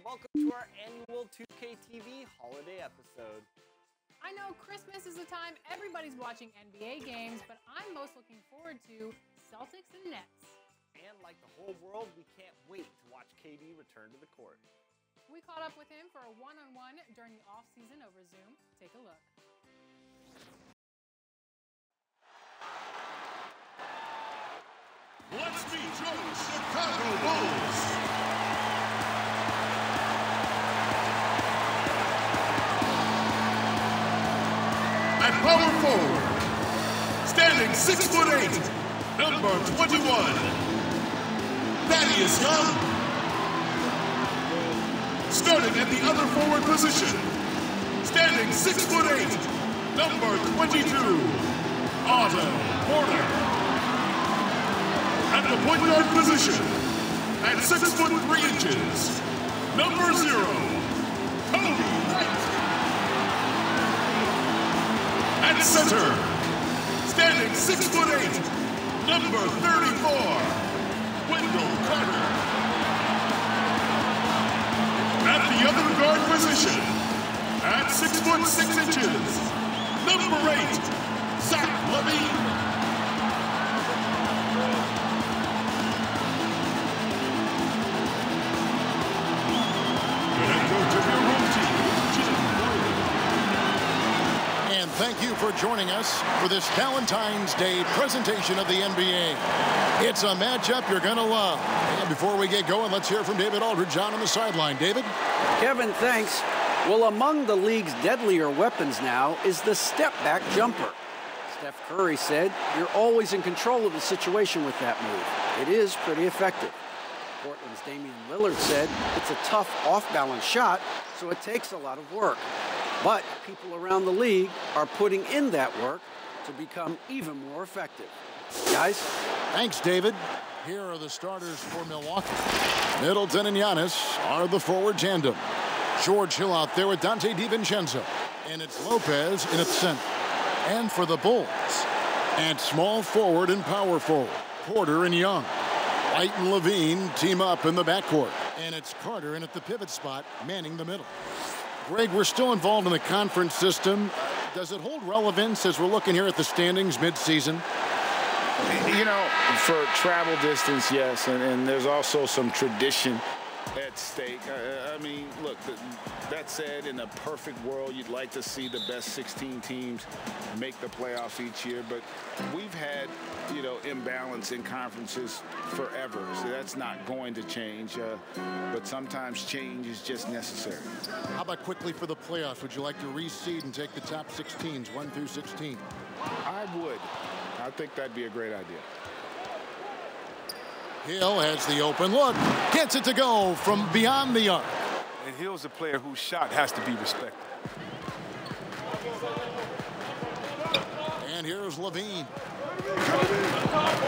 Welcome to our annual 2K TV holiday episode. I know Christmas is the time everybody's watching NBA games, but I'm most looking forward to Celtics and Nets. And like the whole world, we can't wait to watch KD return to the court. We caught up with him for a one-on-one during the off-season over Zoom. Take a look. Let's meet your Chicago Bulls. Power forward, standing six foot eight, number 21, Thaddeus Young. Starting at the other forward position, standing six foot eight, number 22, Otto Porter. At the point guard position. At six foot three inches. Number zero, Coby Center, standing six foot eight, number 34, Wendell Carter. At the other guard position, at six foot six inches, number eight, Zach LaVine. Thank you for joining us for this Valentine's Day presentation of the NBA. It's a matchup you're going to love. And before we get going, let's hear from David Aldridge on the sideline. David? Kevin, thanks. Well, among the league's deadlier weapons now is the step back jumper. Steph Curry said, You're always in control of the situation with that move. It is pretty effective. Portland's Damian Lillard said, It's a tough off balance shot, so it takes a lot of work. But people around the league are putting in that work to become even more effective. Guys, Thanks, David. Here are the starters for Milwaukee. Middleton and Giannis are the forward tandem. George Hill out there with Dante DiVincenzo. And it's Lopez in at center. And for the Bulls, and small forward and power forward, Porter and Young. White and LaVine team up in the backcourt. And it's Carter in at the pivot spot, manning the middle. Greg, we're still involved in the conference system. Does it hold relevance as we're looking here at the standings midseason? You know, for travel distance, yes, and, and there's also some tradition at stake. I, I mean, look, th that said, in a perfect world, you'd like to see the best 16 teams make the playoffs each year, but we've had, you know, imbalance in conferences forever, so that's not going to change. Uh, but sometimes change is just necessary. How about quickly for the playoffs? Would you like to reseed and take the top 16s, 1 through 16? I would. I think that'd be a great idea. Hill has the open look, gets it to go from beyond the arc. And Hill's a player whose shot has to be respected. And here's LaVine.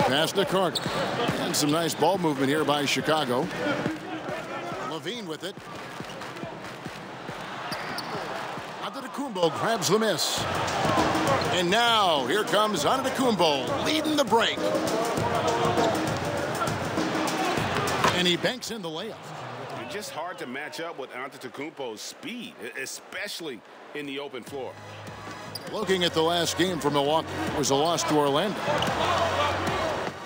Pass to Carter. And some nice ball movement here by Chicago. LaVine with it. Antetokounmpo grabs the miss. And now here comes Antetokounmpo leading the break. And he banks in the layup. Just hard to match up with Antetokounmpo's speed, especially in the open floor. Looking at the last game for Milwaukee, it was a loss to Orlando.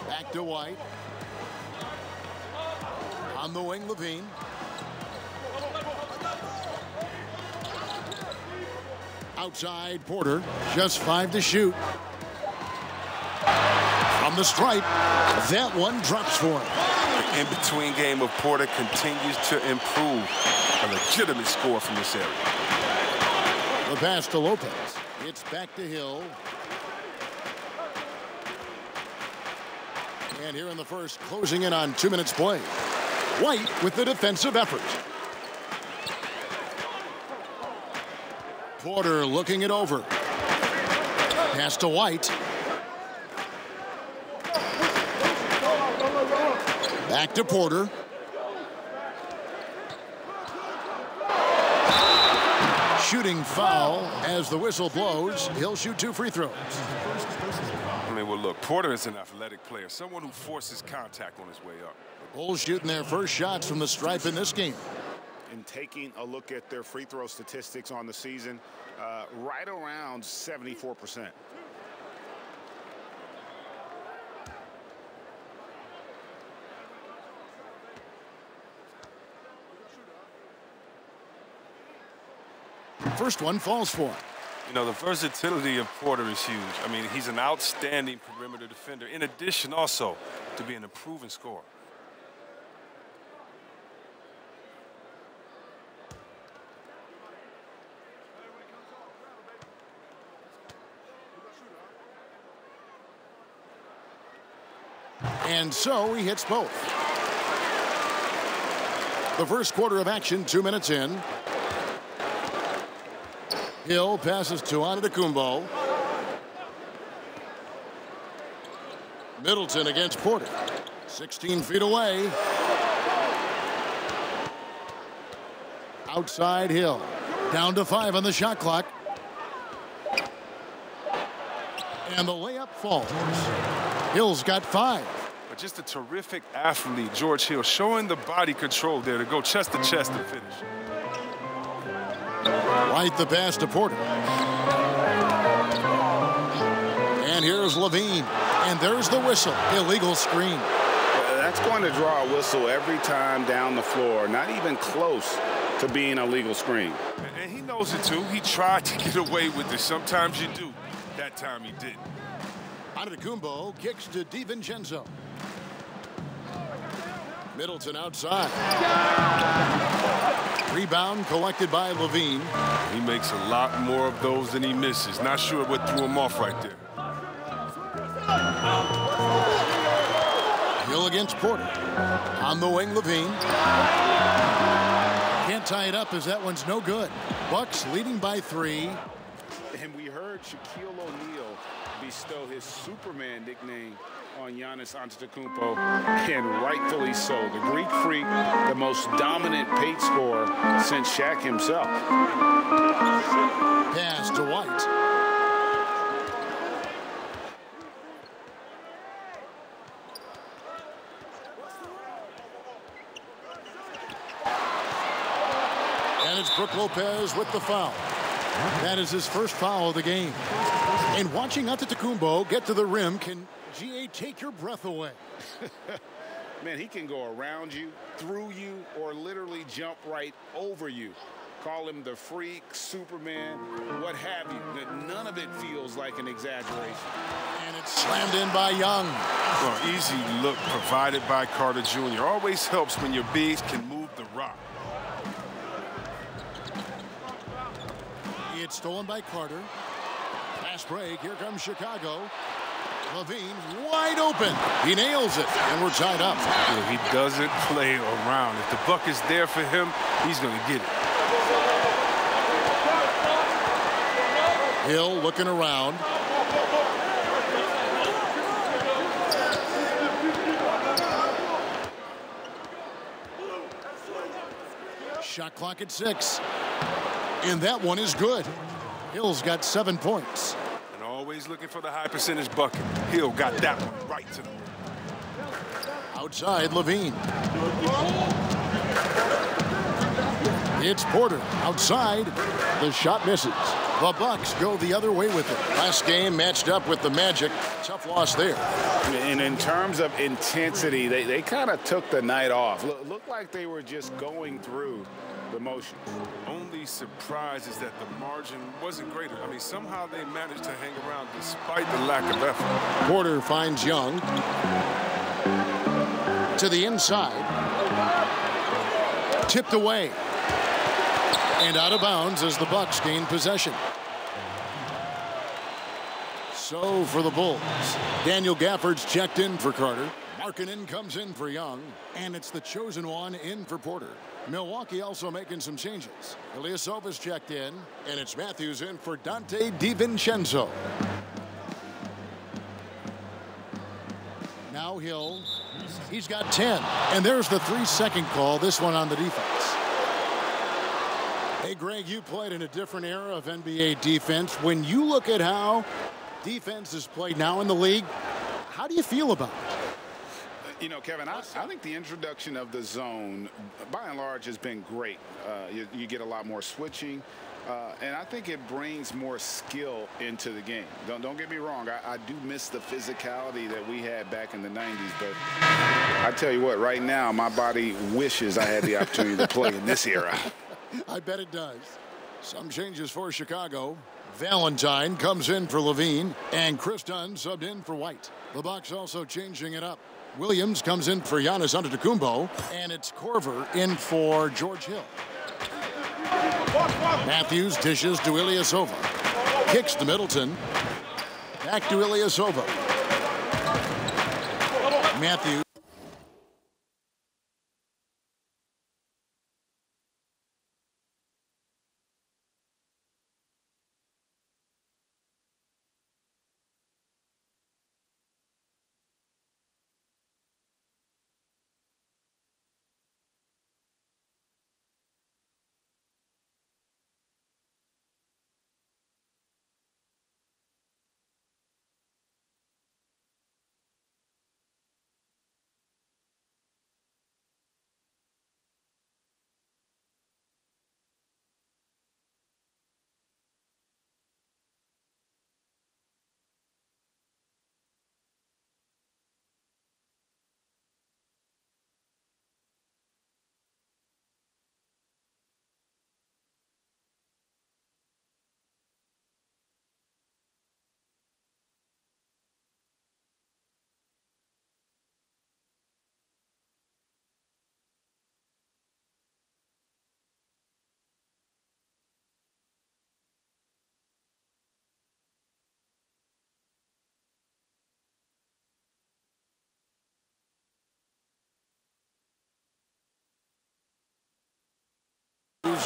Back to White. On the wing, LaVine. Outside, Porter. Just five to shoot. From the stripe, that one drops for him. In between game of Porter continues to improve. A legitimate score from this area. The pass to Lopez. It's back to Hill. And here in the first, closing in on two minutes play. White with the defensive effort. Porter looking it over. Pass to White. Back to Porter. Shooting foul as the whistle blows. He'll shoot two free throws. I mean, well, look, Porter is an athletic player, someone who forces contact on his way up. Bulls shooting their first shots from the stripe in this game. and taking a look at their free throw statistics on the season, uh, right around 74%. First one falls for him. You know, the versatility of Porter is huge. I mean, he's an outstanding perimeter defender, in addition also to being a proven scorer. And so he hits both. The first quarter of action, two minutes in. Hill passes to Antetokounmpo. Middleton against Porter. 16 feet away. Outside Hill. Down to five on the shot clock. And the layup falls. Hill's got five. But just a terrific athlete, George Hill, showing the body control there to go chest to chest to finish. Right the pass to Porter. And here's LaVine. And there's the whistle. Illegal screen. That's going to draw a whistle every time down the floor. Not even close to being a legal screen. And he knows it too. He tried to get away with it. Sometimes you do. That time he didn't. Antetokounmpo kicks to DiVincenzo. Middleton outside. Rebound collected by LaVine. He makes a lot more of those than he misses. Not sure what threw him off right there. Hill against Porter. On the wing, LaVine. Can't tie it up as that one's no good. Bucks leading by three. And we heard Shaquille O'Neal bestow his Superman nickname on Giannis Antetokounmpo, and rightfully so. The Greek freak, the most dominant paint scorer since Shaq himself. Pass to White. And it's Brook Lopez with the foul. That is his first foul of the game. And watching Antetokounmpo get to the rim can GA take your breath away. Man, he can go around you, through you, or literally jump right over you. Call him the freak, Superman, what have you. None of it feels like an exaggeration. And it's slammed in by Young. Well, easy look provided by Carter Jr. Always helps when your bigs can move the rock. It's stolen by Carter. Fast break. Here comes Chicago. LaVine wide open. He nails it, and we're tied up. Yeah, he doesn't play around. If the buck is there for him, he's going to get it. Hill looking around. Shot clock at six. And that one is good. Hill's got seven points. And looking for the high percentage bucket. Hill got that one right to the rim. Outside, LaVine. It's Porter outside. The shot misses. The Bucks go the other way with it. Last game matched up with the Magic. Tough loss there. And in terms of intensity, they, they kind of took the night off. Look, looked like they were just going through the. Only surprise is that the margin wasn't greater. I mean, somehow they managed to hang around despite the lack of effort. Porter finds Young. To the inside. Tipped away. And out of bounds as the Bucks gain possession. So for the Bulls, Daniel Gafford's checked in for Carter. Markkanen comes in for Young, and it's the chosen one in for Porter. Milwaukee also making some changes. Ilyasova's checked in, and it's Matthews in for Dante DiVincenzo. Now Hill, he's got 10, and there's the three-second call, this one on the defense. Hey, Greg, you played in a different era of NBA defense. When you look at how defense is played now in the league, how do you feel about it? You know, Kevin, I, I, think the introduction of the zone, by and large, has been great. Uh, you, you, get a lot more switching, uh, and I think it brings more skill into the game. Don't, don't get me wrong. I, I, do miss the physicality that we had back in the 90s, but I tell you what, right now, my body wishes I had the opportunity to play in this era. I bet it does. Some changes for Chicago. Valentine comes in for LaVine, and Kris Dunn subbed in for White. The Bucks also changing it up. Williams comes in for Giannis Antetokounmpo, and it's Korver in for George Hill. Matthews dishes to Ilyasova. Kicks to Middleton. Back to Ilyasova. Matthews.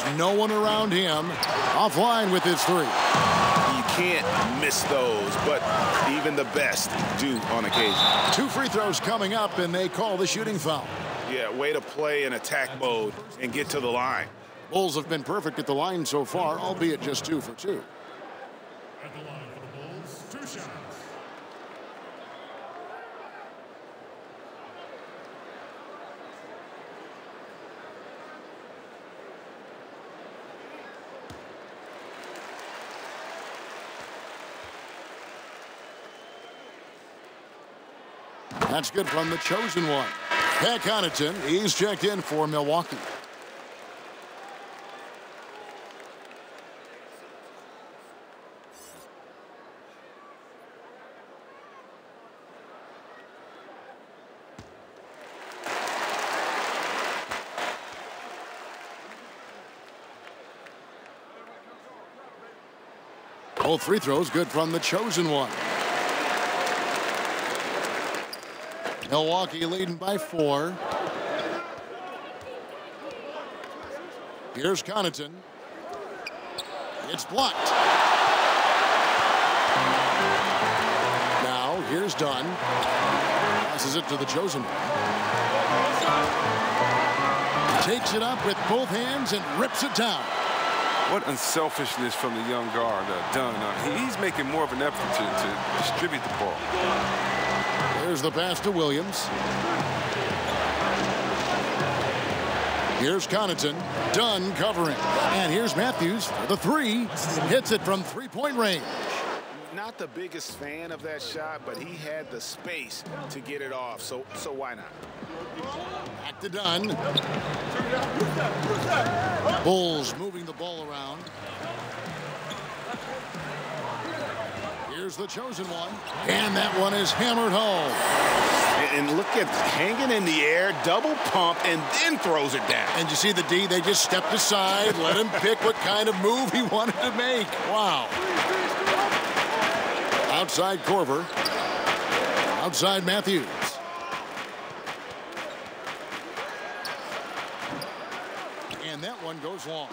There's no one around him. Offline with his three. You can't miss those, but even the best do on occasion. Two free throws coming up, and they call the shooting foul. Yeah, way to play in attack mode and get to the line. Bulls have been perfect at the line so far, albeit just two for two. That's good from the chosen one. Pat Connaughton, he's checked in for Milwaukee. Both free throws good from the chosen one. Milwaukee leading by four. Here's Connaughton. It's blocked. Now, here's Dunn. Passes it to the chosen one. Takes it up with both hands and rips it down. What unselfishness from the young guard, uh, Dunn. Uh, he's making more of an effort to, to distribute the ball. There's the pass to Williams. Here's Connaughton. Dunn covering. And here's Matthews for the three. Hits it from three-point range. Not the biggest fan of that shot, but he had the space to get it off, so so why not? Back to Dunn. Bulls moving the ball around. Here's the chosen one. And that one is hammered home. And look at hanging in the air, double pump, and then throws it down. And you see the D, they just stepped aside, let him pick what kind of move he wanted to make. Wow. Outside Korver. Outside Matthews. And that one goes long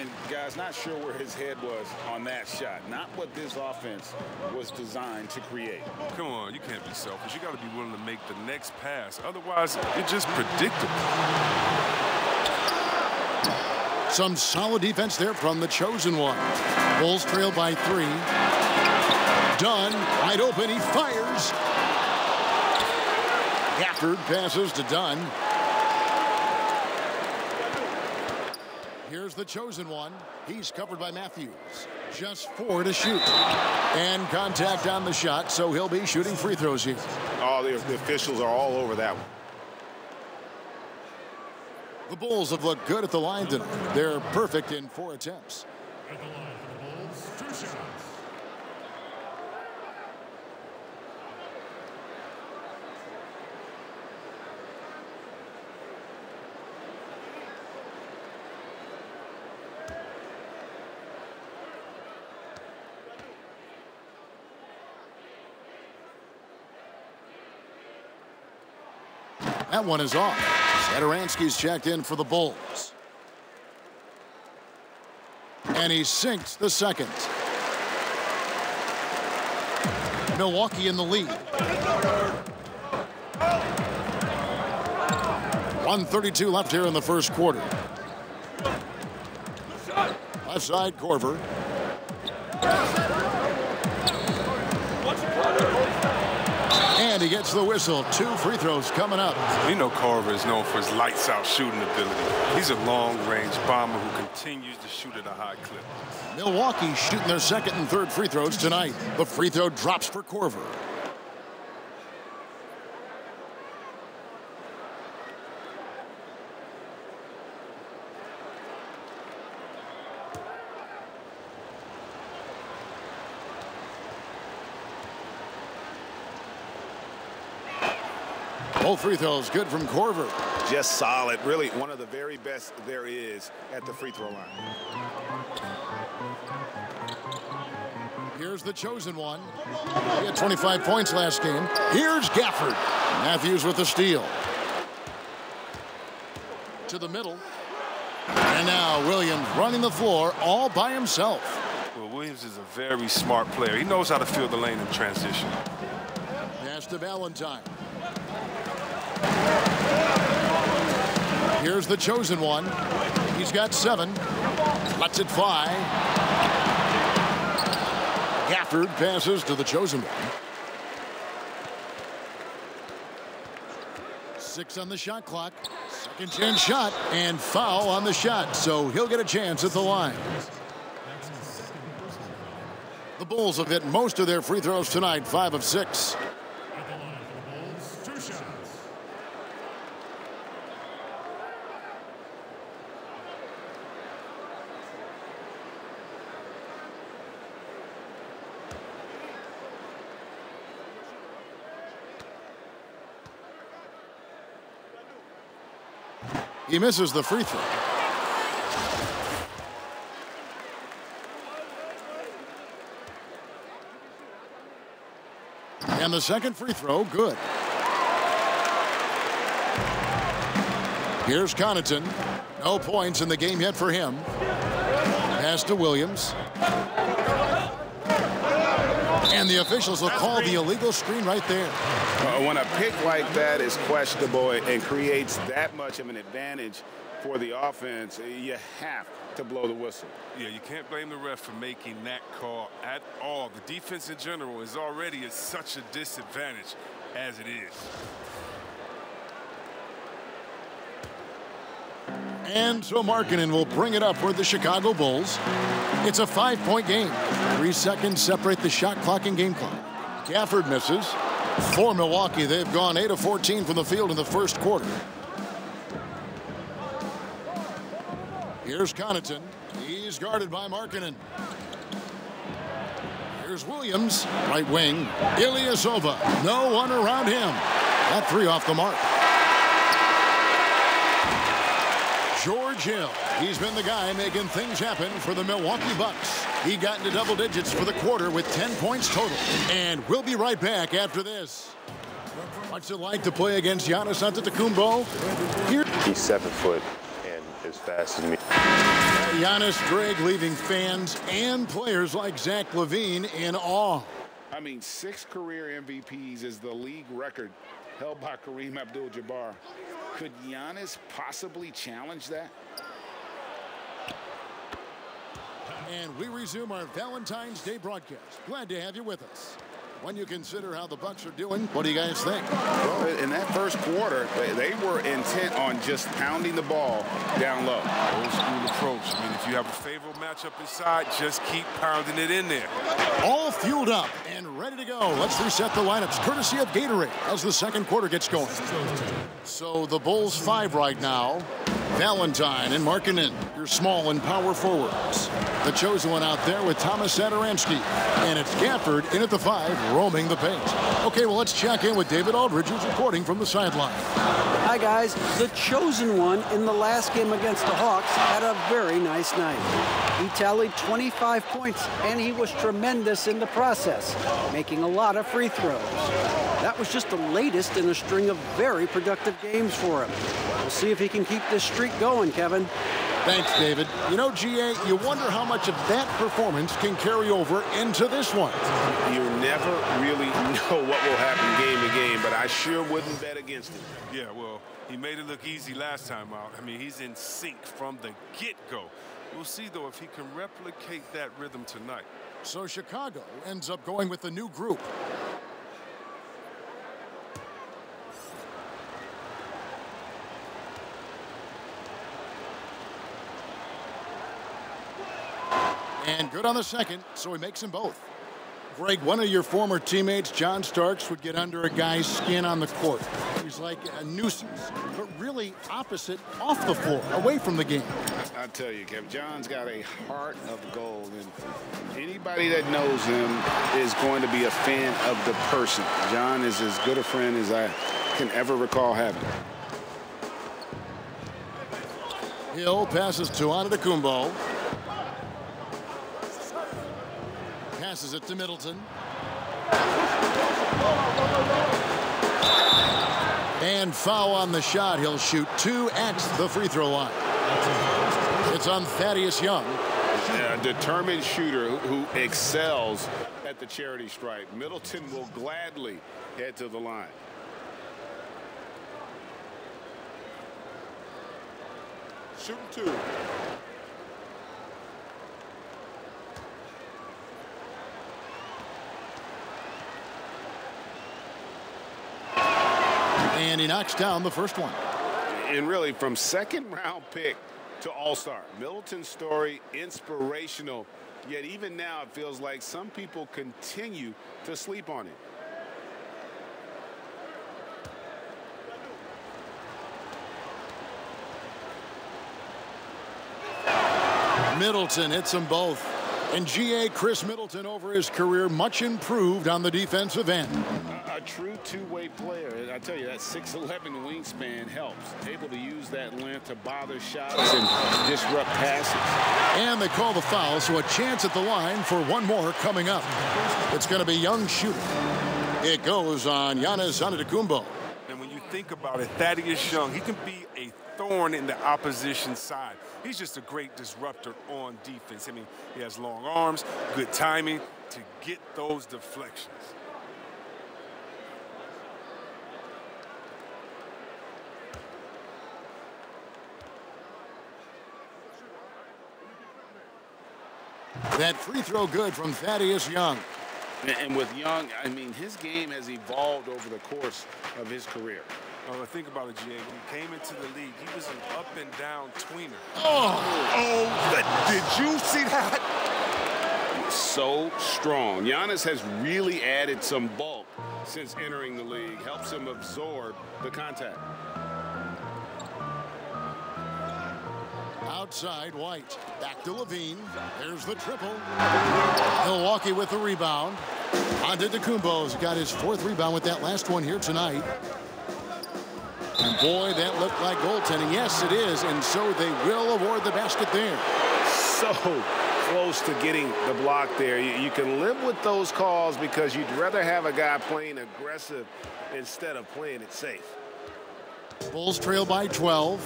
and guys, not sure where his head was on that shot. Not what this offense was designed to create. Come on, you can't be selfish. You got to be willing to make the next pass. Otherwise, it's just predictable. Some solid defense there from the chosen one. Bulls trail by three. Dunn, wide open, he fires. Gafford passes to Dunn. Here's the chosen one. He's covered by Matthews. Just four to shoot. And contact on the shot, so he'll be shooting free throws here. Oh, the, the officials are all over that one. The Bulls have looked good at the line tonight. They're perfect in four attempts. At the line for the Bulls, two shots. That one is off. Satoransky's checked in for the Bulls. And he sinks the second. Milwaukee in the lead. 132 left here in the first quarter. Left side, Korver. And he gets the whistle. Two free throws coming up. You know Korver is known for his lights out shooting ability. He's a long range bomber who continues to shoot at a high clip. Milwaukee shooting their second and third free throws tonight. The free throw drops for Korver. Both free throws good from Korver. Just solid. Really one of the very best there is at the free throw line. Here's the chosen one. He had 25 points last game. Here's Gafford. Matthews with the steal. To the middle. And now Williams running the floor all by himself. Well, Williams is a very smart player. He knows how to fill the lane in transition. Pass to Valentine. Here's the chosen one. He's got seven. Lets it fly. Gafford passes to the chosen one. Six on the shot clock. Second chance shot and foul on the shot. So he'll get a chance at the line. The Bulls have hit most of their free throws tonight, five of six. At the line for the Bulls, two shots. He misses the free throw. And the second free throw, good. Here's Connaughton. No points in the game yet for him. Pass to Williams. And the officials will call the illegal screen right there. Uh, when a pick like that is questionable and creates that much of an advantage for the offense, you have to blow the whistle. Yeah, you can't blame the ref for making that call at all. The defense in general is already at such a disadvantage as it is. And so Markkanen will bring it up for the Chicago Bulls. It's a five-point game. Three seconds separate the shot clock and game clock. Gafford misses. For Milwaukee, they've gone 8 of 14 from the field in the first quarter. Here's Connaughton. He's guarded by Markkanen. Here's Williams, right wing. Ilyasova, no one around him. That three off the mark. George Hill. He's been the guy making things happen for the Milwaukee Bucks. He got into double digits for the quarter with 10 points total. And we'll be right back after this. What's it like to play against Giannis Antetokounmpo? Here, He's seven foot and as fast as me. Giannis Drake leaving fans and players like Zach LaVine in awe. I mean, six career MVPs is the league record held by Kareem Abdul-Jabbar. Could Giannis possibly challenge that? And we resume our Valentine's Day broadcast. Glad to have you with us. When you consider how the Bucks are doing, what do you guys think? Well, in that first quarter, they, they were intent on just pounding the ball down low. Old school approach. I mean, if you have a favorable matchup inside, just keep pounding it in there. All fueled up and ready to go. Let's reset the lineups courtesy of Gatorade as the second quarter gets going. So the Bulls five right now. Valentine and Markkanen, your small and power forwards. The chosen one out there with Thomas Satoransky. And it's Gafford in at the five, roaming the paint. Okay, well, let's check in with David Aldridge, who's reporting from the sideline. Hi, guys. The chosen one in the last game against the Hawks had a very nice night. He tallied 25 points, and he was tremendous in the process, making a lot of free throws. That was just the latest in a string of very productive games for him. We'll see if he can keep this streak going, Kevin. Thanks, David. You know, GA, you wonder how much of that performance can carry over into this one. You never really know what will happen game to game, but I sure wouldn't bet against him. Yeah, well, he made it look easy last time out. I mean, he's in sync from the get-go. We'll see, though, if he can replicate that rhythm tonight. So Chicago ends up going with the new group. And good on the second, so he makes them both. Greg, one of your former teammates, John Starks, would get under a guy's skin on the court. He's like a nuisance, but really opposite off the floor, away from the game. I tell you, Kev, John's got a heart of gold, and anybody that knows him is going to be a fan of the person. John is as good a friend as I can ever recall having. Hill passes to Antetokounmpo. Passes it to Middleton. And foul on the shot. He'll shoot two at the free throw line. It's on Thaddeus Young. A determined shooter who excels at the charity stripe. Middleton will gladly head to the line. Shooting two. And he knocks down the first one. And really, from second round pick to all star, Middleton's story inspirational. Yet, even now, it feels like some people continue to sleep on it. Middleton hits them both. And GA Khris Middleton over his career much improved on the defensive end. A, a true two-way player. And I tell you, that 6'11 wingspan helps. Able to use that length to bother shots and disrupt passes. And they call the foul, so a chance at the line for one more coming up. It's going to be Young shooting. It goes on Giannis Antetokounmpo. And when you think about it, Thaddeus Young, he can be a thorn in the opposition side. He's just a great disruptor on defense. I mean, he has long arms, good timing to get those deflections. That free throw good from Thaddeus Young. And with Young, I mean, his game has evolved over the course of his career. Oh, think about it, GA. When he came into the league, he was an up and down tweener. Oh, oh, did you see that? So strong. Giannis has really added some bulk since entering the league, helps him absorb the contact. Outside, White. Back to LaVine. There's the triple. Milwaukee with the rebound. Antetokounmpo's got his fourth rebound with that last one here tonight. And boy, that looked like goaltending. Yes, it is. And so they will award the basket there. So close to getting the block there. You, you can live with those calls because you'd rather have a guy playing aggressive instead of playing it safe. Bulls trail by 12.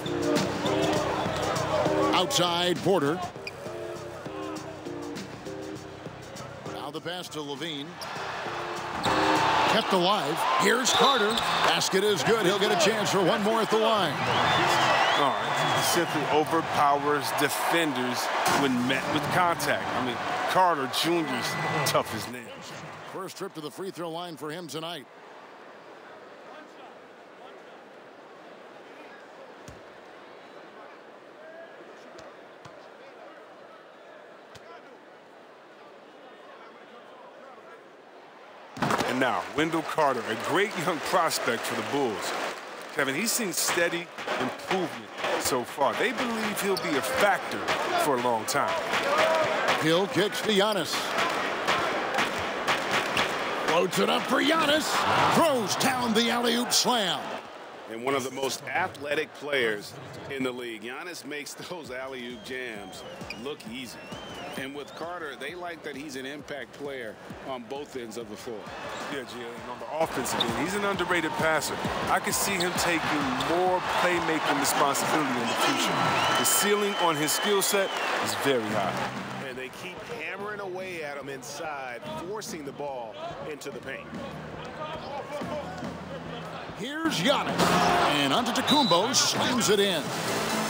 Outside, Porter. Now the pass to LaVine. Kept alive. Here's Carter. Basket is good. He'll get a chance for one more at the line. All right. He simply overpowers defenders when met with contact. I mean, Carter Jr.'s tough as nails. First trip to the free throw line for him tonight. And now, Wendell Carter, a great young prospect for the Bulls. Kevin, he's seen steady improvement so far. They believe he'll be a factor for a long time. Hill kicks to Giannis. Floats it up for Giannis. Throws down the alley-oop slam. And one of the most athletic players in the league. Giannis makes those alley-oop jams look easy. And with Carter, they like that he's an impact player on both ends of the floor. Yeah, G, and on the offensive end, he's an underrated passer. I can see him taking more playmaking responsibility in the future. The ceiling on his skill set is very high. And they keep hammering away at him inside, forcing the ball into the paint. Here's Giannis. And Antetokounmpo slams it in.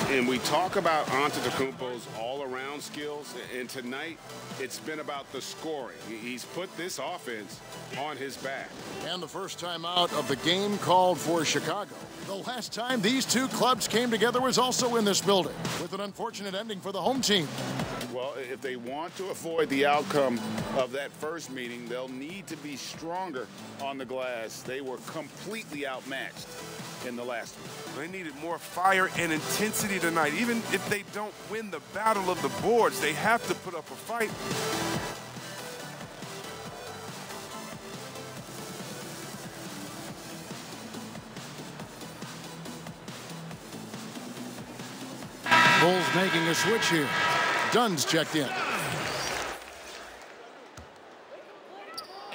And we talk about Antetokounmpo's all-around skills, and tonight it's been about the scoring. He's put this offense on his back. And the first time out of the game called for Chicago. The last time these two clubs came together was also in this building, with an unfortunate ending for the home team. Well, if they want to avoid the outcome of that first meeting, they'll need to be stronger on the glass. They were completely outmatched in the last one. They needed more fire and intensity tonight. Even if they don't win the battle of the boards, they have to put up a fight. Bulls making a switch here. Dunn's checked in.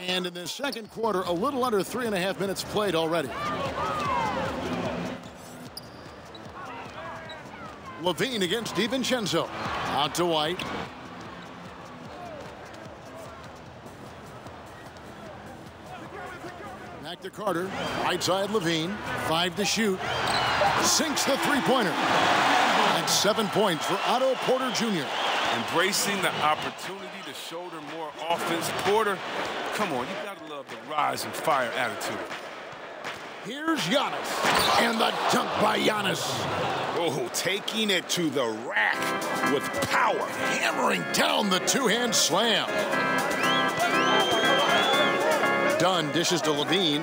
And in the second quarter, a little under three and a half minutes played already. LaVine against DiVincenzo. Out to White. Back to Carter. Right side LaVine. Five to shoot. Sinks the three-pointer. And seven points for Otto Porter Jr. Embracing the opportunity to shoulder more offense. Porter, come on, you gotta love the rise and fire attitude. Here's Giannis. And the dunk by Giannis. Oh, taking it to the rack with power. Hammering down the two-hand slam. Dunn dishes to LaVine.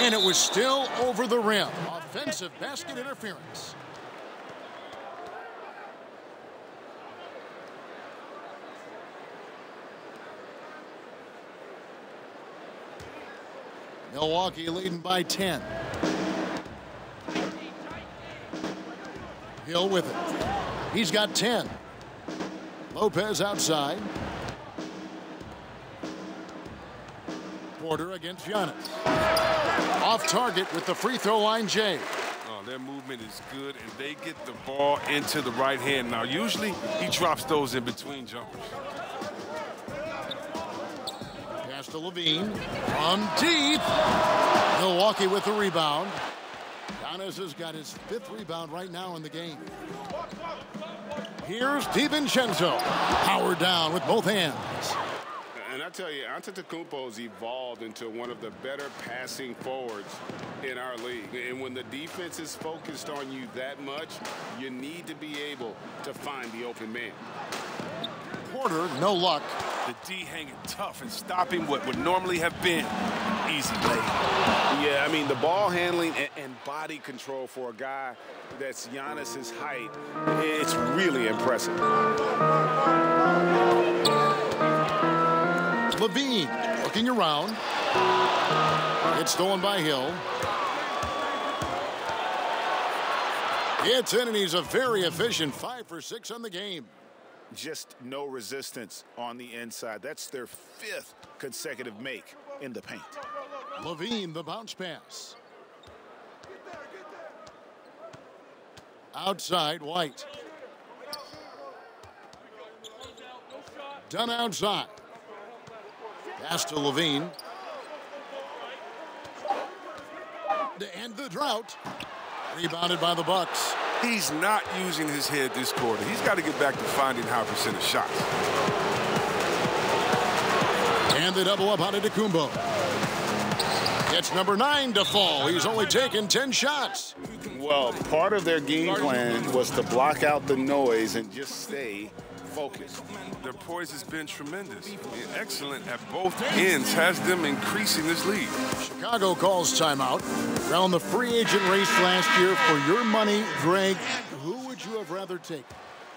And it was still over the rim. Offensive basket interference. Milwaukee leading by 10. Hill with it. He's got 10. Lopez outside. Porter against Giannis. Off target with the free throw line, Jay. Oh, their movement is good, and they get the ball into the right hand. Now, usually he drops those in between jumpers. Pass to LaVine. From deep. Milwaukee with the rebound. Giannis has got his fifth rebound right now in the game. Here's DiVincenzo. Power down with both hands. And I tell you, Antetokounmpo's evolved into one of the better passing forwards in our league. And when the defense is focused on you that much, you need to be able to find the open man. Porter, no luck. The D hanging tough and stopping what would normally have been easy lay. Yeah, I mean, the ball handling and, and body control for a guy that's Giannis's height, it's really impressive. LaVine looking around. It's stolen by Hill. It's in, and he's a very efficient five for six on the game. Just no resistance on the inside. That's their fifth consecutive make in the paint. LaVine, the bounce pass. Outside, White. Dunn outside. Pass to LaVine. To end the drought. Rebounded by the Bucks. He's not using his head this quarter. He's got to get back to finding high percentage shots. And they double up on Kumbo. It's number nine to fall. He's only taken 10 shots. Well, part of their game plan was to block out the noise and just stay focused. Their poise has been tremendous. Excellent at both ends, has them increasing this lead. Chicago calls timeout. Around the free agent race last year for your money, Greg, who would you have rather taken?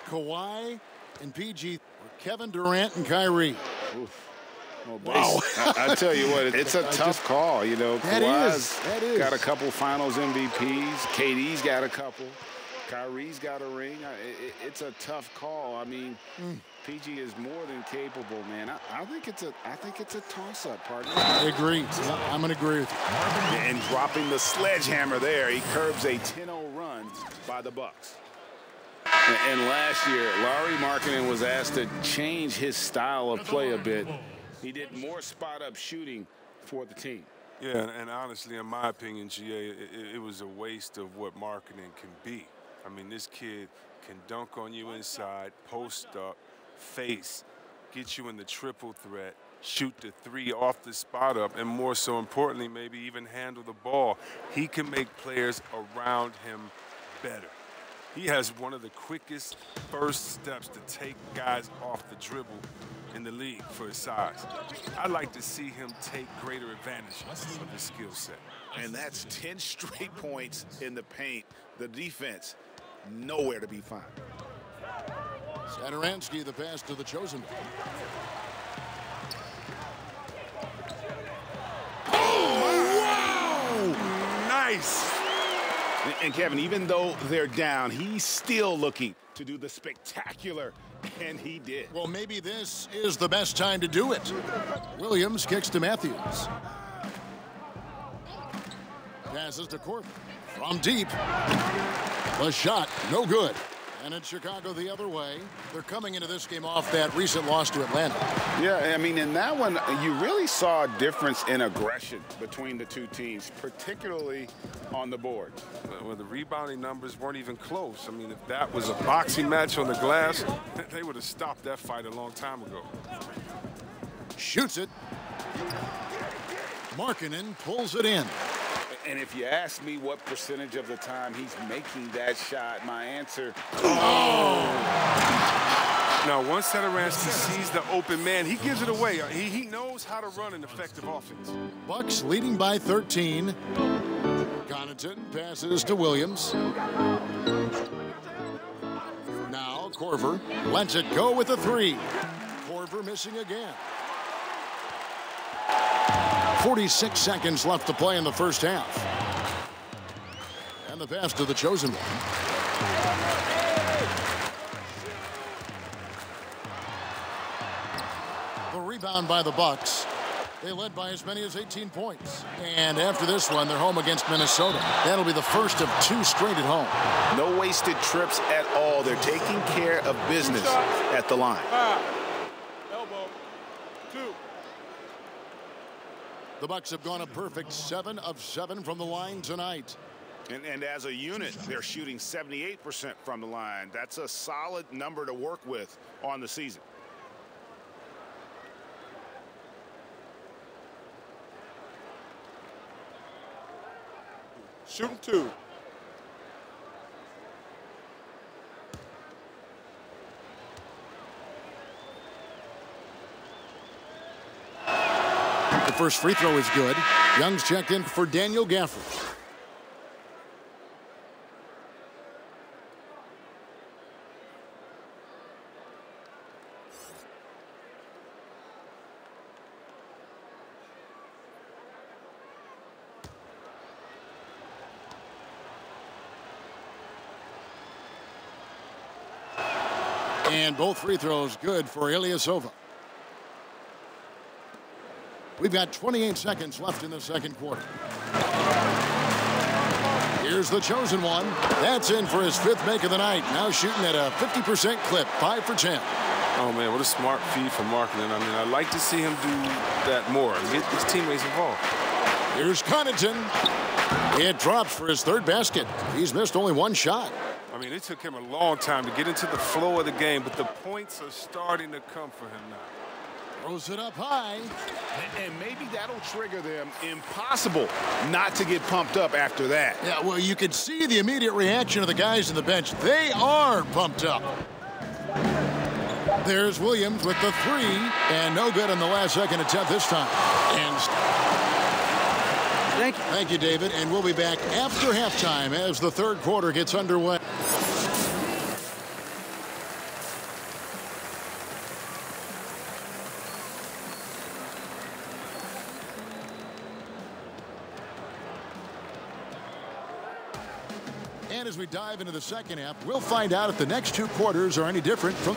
Kawhi and PG or Kevin Durant and Kyrie? Oof. Well, wow. I, I, tell you what, it's a tough just, call. You know, that Kawhi's is, that is. got a couple finals MVPs. KD's got a couple. Kyrie's got a ring. It, it's a tough call. I mean, mm. PG is more than capable, man. I, I, think it's a I think it's a toss-up, partner. I agree. I'm going to agree with you. And dropping the sledgehammer there, he curbs a 10-0 run by the Bucks. And last year, Lauri Markkanen was asked to change his style of play a bit. He did more spot-up shooting for the team. Yeah, and, honestly, in my opinion, GA, it, it was a waste of what Markkanen can be. I mean, this kid can dunk on you inside, post up, face, get you in the triple threat, shoot the three off the spot up, and more so importantly, maybe even handle the ball. He can make players around him better. He has one of the quickest first steps to take guys off the dribble in the league for his size. I'd like to see him take greater advantage of his skill set. And that's 10 straight points in the paint. The defense nowhere to be found. Satoransky, the pass to the chosen. Oh, wow! Nice. And Kevin, even though they're down, he's still looking to do the spectacular, and he did. Well, maybe this is the best time to do it. Williams kicks to Matthews. Passes to Corbin. From deep. The shot, no good. And in Chicago the other way, they're coming into this game off that recent loss to Atlanta. Yeah, I mean, in that one, you really saw a difference in aggression between the two teams, particularly on the board. Well, the rebounding numbers weren't even close. I mean, if that was a boxing match on the glass, they would have stopped that fight a long time ago. Shoots it. Markkanen pulls it in. And if you ask me what percentage of the time he's making that shot, my answer. Oh! Now, once Satoransky sees the open man, he gives it away. Uh, he, he knows how to run an effective offense. Bucks leading by 13. Connaughton passes to Williams. Now Korver lets it go with a three. Korver missing again. 46 seconds left to play in the first half. And the pass to the chosen one. The rebound by the Bucks. They led by as many as 18 points. And after this one, they're home against Minnesota. That'll be the first of two straight at home. No wasted trips at all. They're taking care of business at the line. The Bucks have gone a perfect seven of seven from the line tonight. And, and, as a unit, they're shooting 78% from the line. That's a solid number to work with on the season. Shooting two. The first free throw is good. Young's checked in for Daniel Gafford. And both free throws good for Ilyasova. We've got 28 seconds left in the second quarter. Here's the chosen one. That's in for his fifth make of the night. Now shooting at a 50% clip, 5 for 10. Oh, man, what a smart feed from Markkanen. I mean, I'd like to see him do that more, and get his teammates involved. Here's Connaughton. It drops for his third basket. He's missed only one shot. I mean, it took him a long time to get into the flow of the game, but the points are starting to come for him now. Throws it up high. And maybe that'll trigger them. Impossible not to get pumped up after that. Yeah, well, you can see the immediate reaction of the guys in the bench. They are pumped up. There's Williams with the three, and no good on the last second attempt this time. And Thank you. thank you, David. And we'll be back after halftime as the third quarter gets underway. As we dive into the second half, we'll find out if the next two quarters are any different from.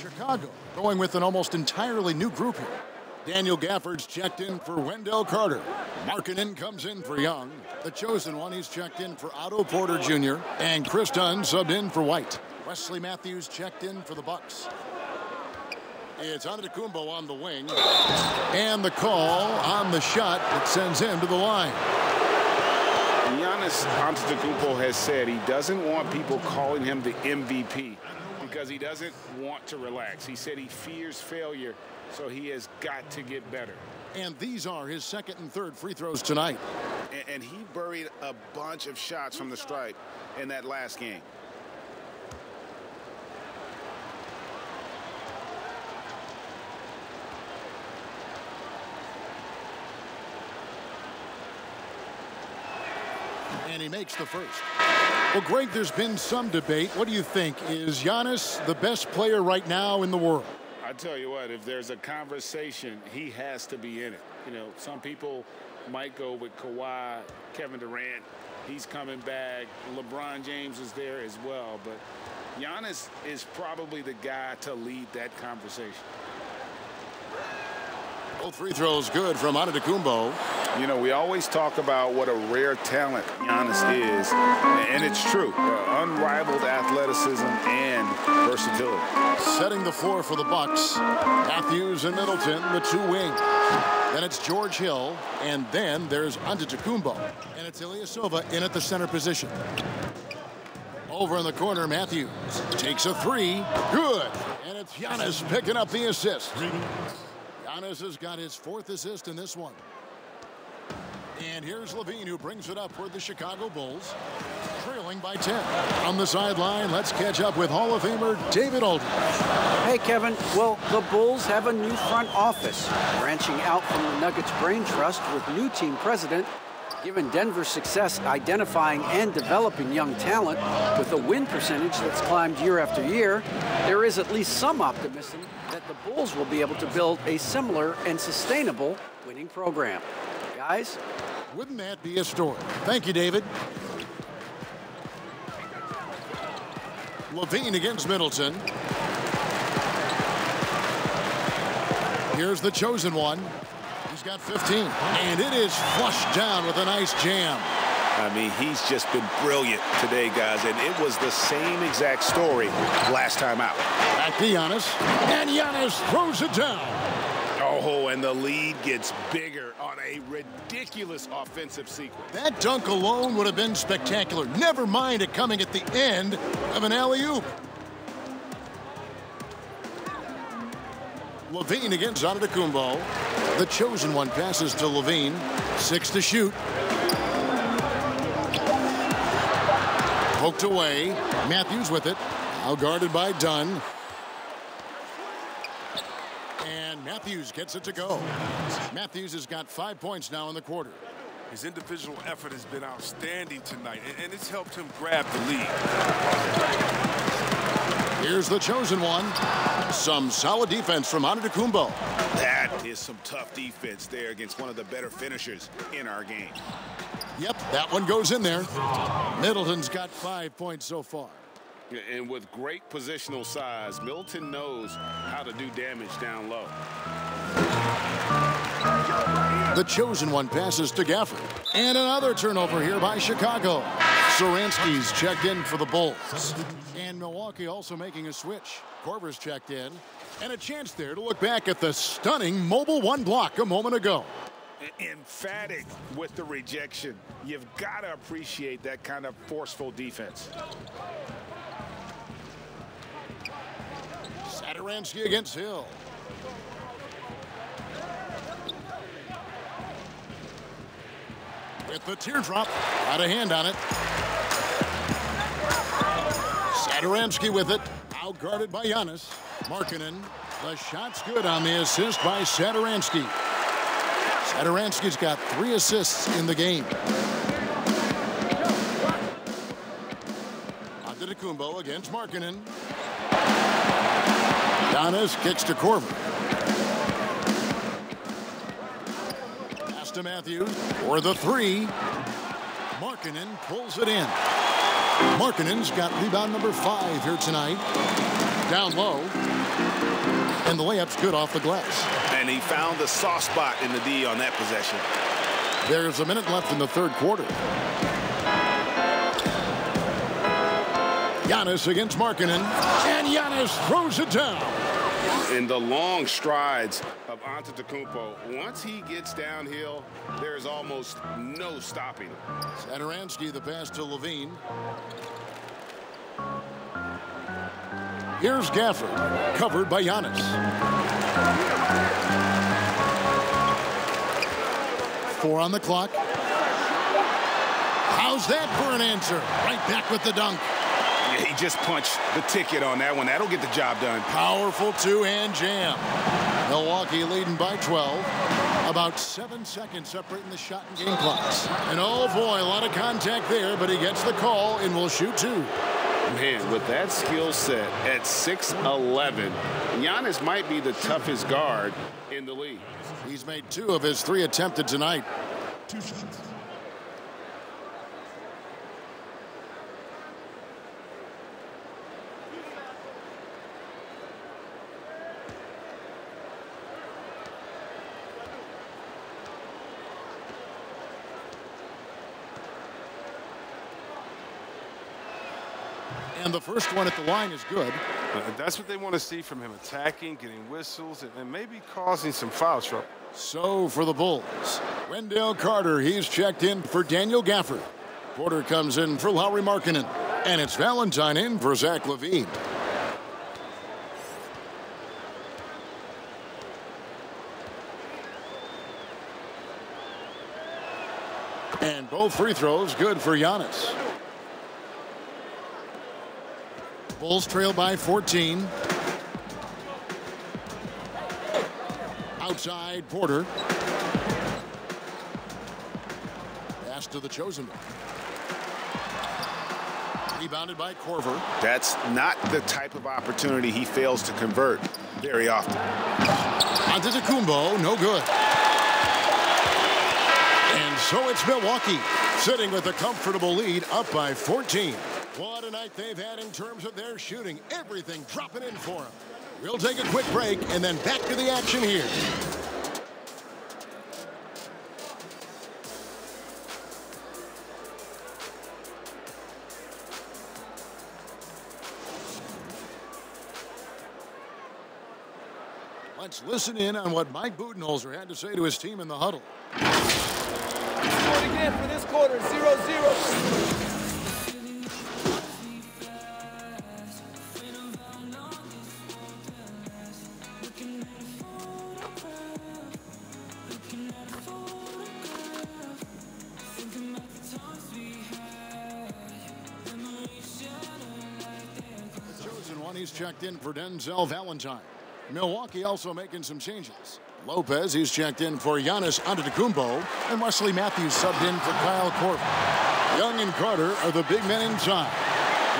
Chicago going with an almost entirely new group here. Daniel Gafford's checked in for Wendell Carter. Markkanen comes in for Young. The chosen one, he's checked in for Otto Porter Jr. And Kris Dunn subbed in for White. Wesley Matthews checked in for the Bucks. It's Antetokounmpo on the wing. And the call on the shot that sends him to the line. Giannis Antetokounmpo has said he doesn't want people calling him the MVP because he doesn't want to relax. He said he fears failure, so he has got to get better. And these are his second and third free throws tonight. And, and he buried a bunch of shots from the stripe in that last game. And he makes the first. Well, Greg, there's been some debate. What do you think? Is Giannis the best player right now in the world? Tell you what, if there's a conversation, he has to be in it. You know, some people might go with Kawhi, Kevin Durant. He's coming back. LeBron James is there as well. But Giannis is probably the guy to lead that conversation. Both free throws good from Antetokounmpo. You know, we always talk about what a rare talent Giannis is, and it's true. Uh, unrivaled athleticism and versatility. Setting the floor for the Bucks. Matthews and Middleton, the two wings. Then it's George Hill, and then there's Antetokounmpo. And it's Ilyasova in at the center position. Over in the corner, Matthews takes a three. Good. And it's Giannis picking up the assist. Giannis has got his fourth assist in this one. And here's LaVine who brings it up for the Chicago Bulls, trailing by 10. On the sideline, let's catch up with Hall of Famer David Aldridge. Hey, Kevin. Well, the Bulls have a new front office, branching out from the Nuggets Brain Trust with new team president. Given Denver's success identifying and developing young talent with a win percentage that's climbed year after year, there is at least some optimism that the Bulls will be able to build a similar and sustainable winning program. Guys, Wouldn't that be a story? Thank you, David. LaVine against Middleton. Here's the chosen one. He's got 15. And it is flushed down with a nice jam. I mean, he's just been brilliant today, guys, and it was the same exact story last time out. Back to Giannis. And Giannis throws it down. And the lead gets bigger on a ridiculous offensive sequence. That dunk alone would have been spectacular. Never mind it coming at the end of an alley-oop. LaVine against Antetokounmpo. The chosen one passes to LaVine. Six to shoot. Poked away. Matthews with it. Now guarded by Dunn. And Matthews gets it to go. Matthews has got five points now in the quarter. His individual effort has been outstanding tonight, and, and it's helped him grab the lead. Here's the chosen one. Some solid defense from Antetokounmpo. That is some tough defense there against one of the better finishers in our game. Yep, that one goes in there. Middleton's got five points so far. And with great positional size, Middleton knows how to do damage down low. The chosen one passes to Gafford. And another turnover here by Chicago. Satoransky's checked in for the Bulls. And Milwaukee also making a switch. Korver's checked in. And a chance there to look back at the stunning Mobile One block a moment ago. Emphatic with the rejection. You've got to appreciate that kind of forceful defense. Satoransky against Hill. With the teardrop. Got a hand on it. Satoransky with it. Outguarded by Giannis. Markkanen. The shot's good on the assist by Satoransky. Satoransky's got three assists in the game. Antetokounmpo against Markkanen. Giannis kicks to Korver. Pass to Matthews for the three. Markkanen pulls it in. Markkanen's got rebound number five here tonight. Down low. And the layup's good off the glass. And he found the soft spot in the D on that possession. There's a minute left in the third quarter. Giannis against Markkanen. And Giannis throws it down. In the long strides of Antetokounmpo, once he gets downhill, there's almost no stopping him. The pass to LaVine. Here's Gafford, covered by Giannis. Four on the clock. How's that for an answer? Right back with the dunk. Yeah, he just punched the ticket on that one. That'll get the job done. Powerful two-hand jam. Milwaukee leading by 12. About seven seconds separating the shot and game clocks. And oh boy, a lot of contact there, but he gets the call and will shoot two. Man, with that skill set at 6'11", Giannis might be the toughest guard in the league. He's made two of his three attempted tonight. Two shots. The first one at the line is good. Uh, that's what they want to see from him, attacking, getting whistles, and, maybe causing some foul trouble. So for the Bulls, Wendell Carter, he's checked in for Daniel Gafford. Porter comes in for Lauri Markkanen. And it's Valentine in for Zach LaVine. And both free throws good for Giannis. Bulls trail by 14. Outside Porter. Pass to the chosen one. Rebounded by Korver. That's not the type of opportunity he fails to convert very often. Antetokounmpo, no good. And so it's Milwaukee sitting with a comfortable lead up by 14. What a night they've had in terms of their shooting. Everything dropping in for them. We'll take a quick break and then back to the action here. Let's listen in on what Mike Budenholzer had to say to his team in the huddle. Scored again for this quarter, 0-0. Checked in for Denzel Valentine. Milwaukee also making some changes. Lopez, he's checked in for Giannis Antetokounmpo, and Wesley Matthews subbed in for Kyle Korver. Young and Carter are the big men inside.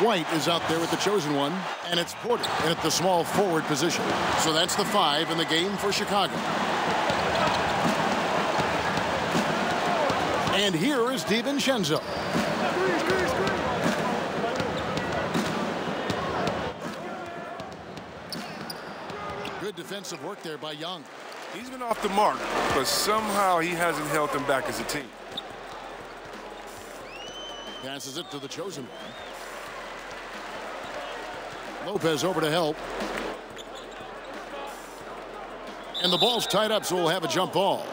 White is out there with the chosen one, and it's Porter at the small forward position. So that's the five in the game for Chicago. And here is DiVincenzo. Good defensive work there by Young. He's been off the mark, but somehow he hasn't held them back as a team. Passes it to the chosen one. Lopez over to help. And the ball's tied up, so we'll have a jump ball.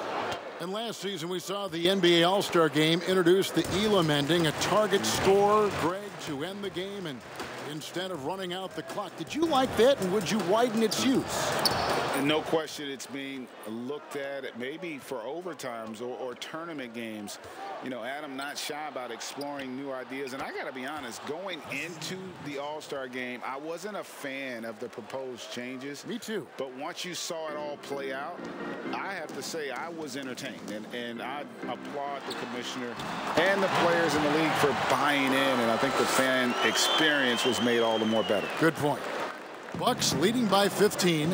And last season, we saw the NBA All-Star Game introduce the Elam ending, a target score, Greg, to end the game, and instead of running out the clock. Did you like that, and would you widen its use? And no question it's being looked at maybe for overtimes or, or, tournament games. You know, Adam not shy about exploring new ideas. And I got to be honest, going into the All-Star game, I wasn't a fan of the proposed changes. Me too. But once you saw it all play out, I have to say I was entertained. And, and I applaud the commissioner and the players in the league for buying in. And I think the fan experience was made all the more better. Good point. Bucks leading by 15.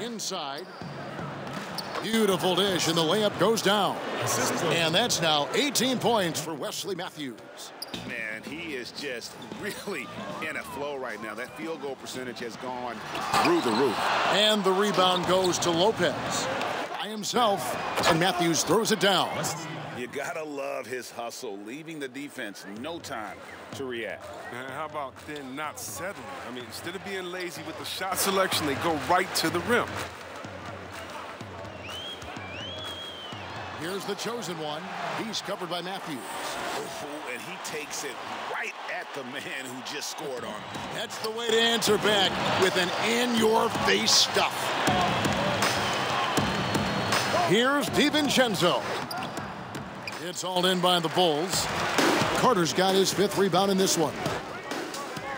Inside. Beautiful dish, and the layup goes down. And that's now 18 points for Wesley Matthews. Man, he is just really in a flow right now. That field goal percentage has gone through the roof. And the rebound goes to Lopez. By himself, and Matthews throws it down. You gotta love his hustle, leaving the defense no time to react. And how about then not settling? I mean, instead of being lazy with the shot selection, they go right to the rim. Here's the chosen one. He's covered by Matthews. Ooh, and he takes it right at the man who just scored on him. That's the way to answer back with an in-your-face stuff. Here's DiVincenzo. It's all in by the Bulls. Carter's got his fifth rebound in this one.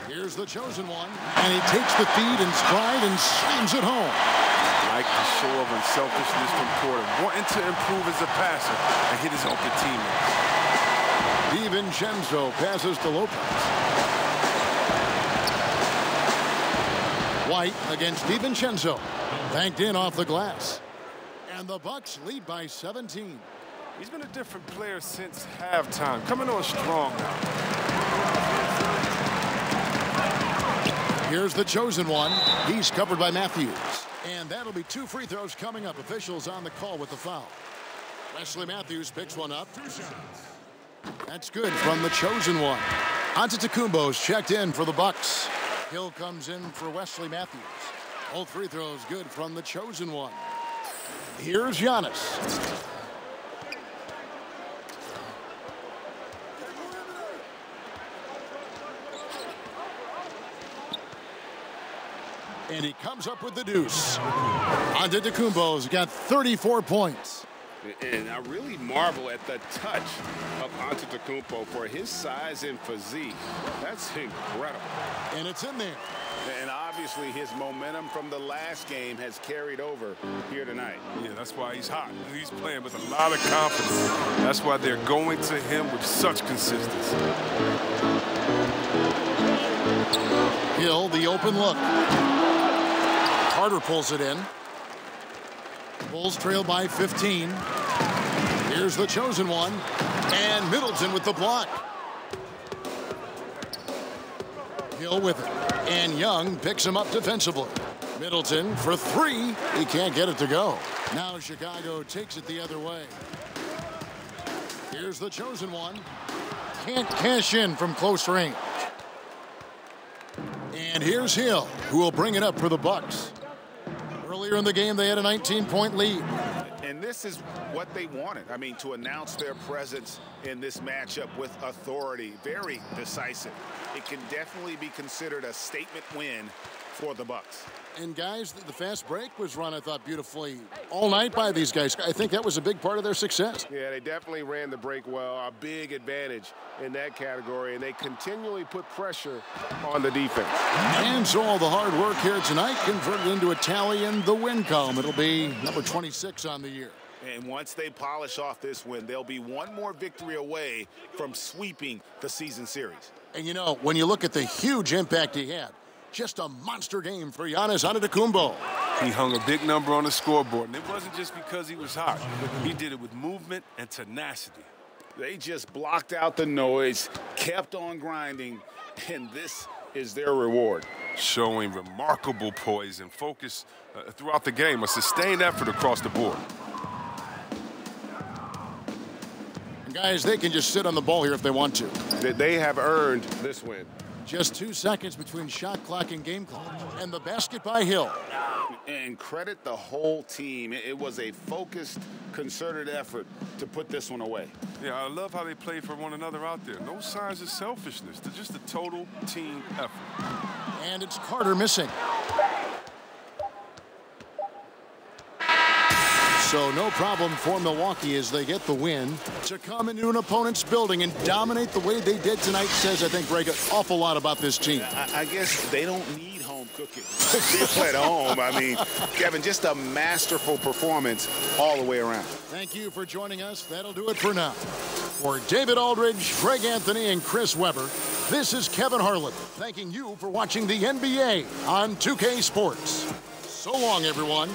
Here's the chosen one. And he takes the feed and stride and slams it home. Like the show of unselfishness from Porter, wanting to improve as a passer and hit his open teammates. DiVincenzo passes to Lopez. White against DiVincenzo. Banked in off the glass. And the Bucks lead by 17. He's been a different player since halftime, coming on strong now. Here's the chosen one. He's covered by Matthews. And that'll be two free throws coming up. Officials on the call with the foul. Wesley Matthews picks one up. That's good from the chosen one. Antetokounmpo's checked in for the Bucks. Hill comes in for Wesley Matthews. All free throws good from the chosen one. Here's Giannis. And he comes up with the deuce. Antetokounmpo's got 34 points. And I really marvel at the touch of Antetokounmpo for his size and physique. That's incredible. And it's in there. And obviously his momentum from the last game has carried over here tonight. Yeah, that's why he's hot. He's playing with a lot of confidence. That's why they're going to him with such consistency. Hill, the open look. Carter pulls it in. Bulls trail by 15. Here's the chosen one. And Middleton with the block. Hill with it. And Young picks him up defensively. Middleton for three. He can't get it to go. Now Chicago takes it the other way. Here's the chosen one. Can't cash in from close range. And here's Hill, who will bring it up for the Bucks. Earlier in the game, they had a 19-point lead. And this is what they wanted. I mean, to announce their presence in this matchup with authority, very decisive. It can definitely be considered a statement win for the Bucks. And guys, the fast break was run, I thought, beautifully all night by these guys. I think that was a big part of their success. Yeah, they definitely ran the break well. A big advantage in that category, and they continually put pressure on the defense. And so all the hard work here tonight converted into a tally in the win column. It'll be number 26 on the year. And once they polish off this win, they'll be one more victory away from sweeping the season series. And you know, when you look at the huge impact he had, just a monster game for Giannis Antetokounmpo. He hung a big number on the scoreboard, and it wasn't just because he was hot. He did it with movement and tenacity. They just blocked out the noise, kept on grinding, and this is their reward. showing remarkable poise and focus uh, throughout the game, a sustained effort across the board. Guys, they can just sit on the ball here if they want to. They have earned this win. Just two seconds between shot clock and game clock. And the basket by Hill. And credit the whole team. It was a focused, concerted effort to put this one away. Yeah, I love how they play for one another out there. No signs of selfishness. They're just a total team effort. And it's Carter missing. So no problem for Milwaukee as they get the win. To come into an opponent's building and dominate the way they did tonight says, I think, Greg, an awful lot about this team. I, I guess they don't need home cooking. they play at home. I mean, Kevin, just a masterful performance all the way around. Thank you for joining us. That'll do it for now. For David Aldridge, Greg Anthony, and Chris Webber, this is Kevin Harlan thanking you for watching the NBA on 2K Sports. So long, everyone.